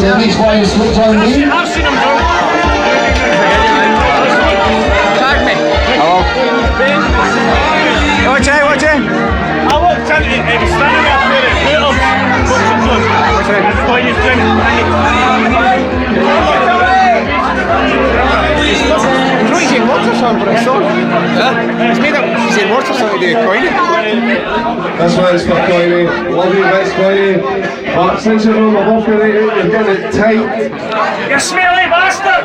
the Beach Boys looked on me. I've seen him. Tag me. Watch it, watch it. I walked in, he was standing up there at. What's he's doing, He's not using. be a coiny. That's why it's got coiny. Love you, best Coiny. But since you're on the off with it, you're getting it tight. You smelly bastard!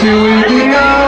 To we?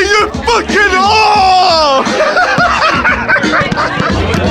you fucking are!